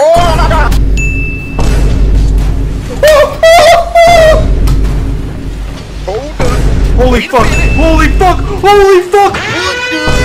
Oh my god! Holy fuck! Holy fuck! Holy fuck!